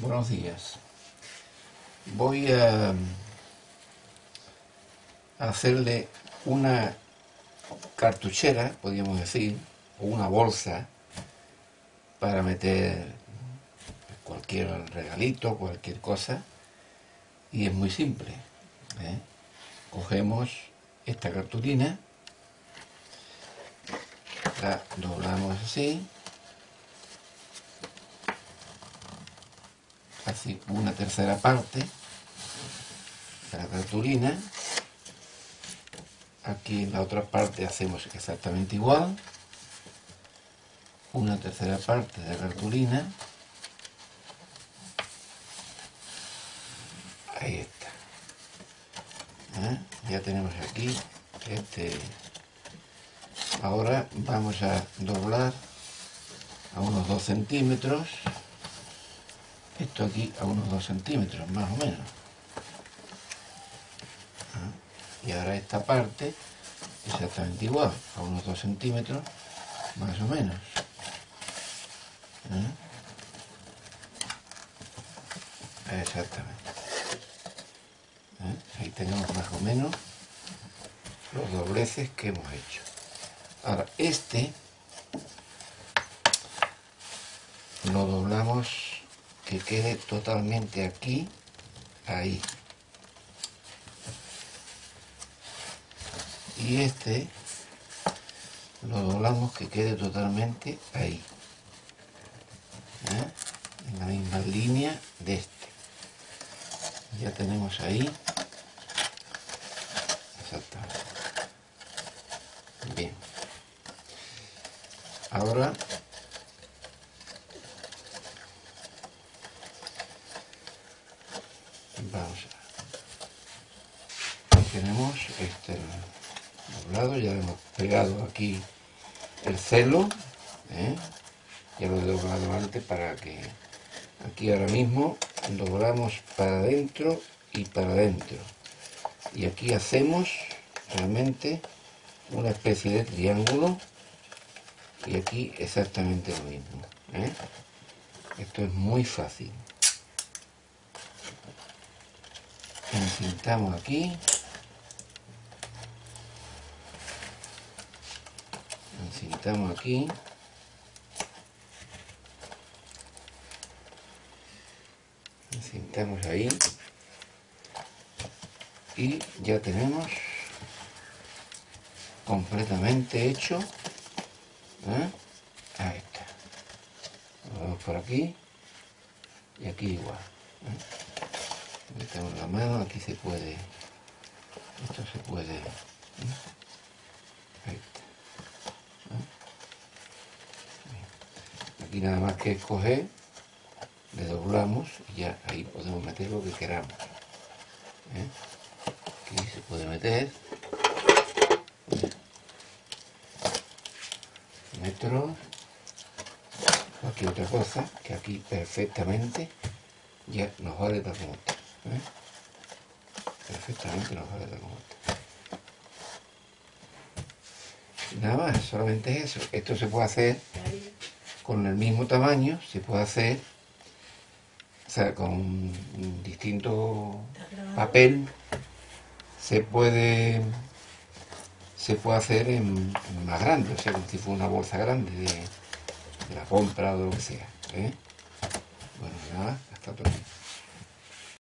Buenos días. Voy a, hacerle una cartuchera, podríamos decir, o una bolsa para meter cualquier regalito, cualquier cosa. Y es muy simple. ¿eh? Cogemos esta cartulina, la doblamos así, una tercera parte de la cartulina aquí en la otra parte hacemos exactamente igual una tercera parte de cartulina ahí está ¿Eh? ya tenemos aquí este ahora vamos a doblar a unos 2 centímetros esto aquí a unos 2 centímetros más o menos ah, y ahora esta parte exactamente igual a unos 2 centímetros más o menos ¿Eh? exactamente ¿Eh? ahí tenemos más o menos los dobleces que hemos hecho ahora este lo doblamos que quede totalmente aquí, ahí. Y este lo doblamos que quede totalmente ahí. ¿eh? En la misma línea de este. Ya tenemos ahí. Exactamente. Bien. Ahora vamos tenemos este doblado ya hemos pegado aquí el celo ¿eh? ya lo he doblado antes para que aquí ahora mismo doblamos para adentro y para adentro y aquí hacemos realmente una especie de triángulo y aquí exactamente lo mismo ¿eh? esto es muy fácil encintamos aquí. Encintamos aquí. Encintamos ahí. Y ya tenemos completamente hecho ¿eh? ahí está. Lo vamos por aquí. Y aquí igual ¿eh? Metemos la mano, aquí se puede, esto se puede, ahí está. Aquí nada más que escoger, le doblamos y ya ahí podemos meter lo que queramos. ¿eh? Aquí se puede meter. Metros. Aquí otra cosa, que aquí perfectamente ya nos vale para como ¿Eh? Perfectamente nos vale de Nada más, solamente eso. Esto se puede hacer con el mismo tamaño, se puede hacer, o sea, con distinto papel, se puede se puede hacer en, más grande, o sea, como si fuera una bolsa grande de, la compra o de lo que sea. ¿eh? Bueno, nada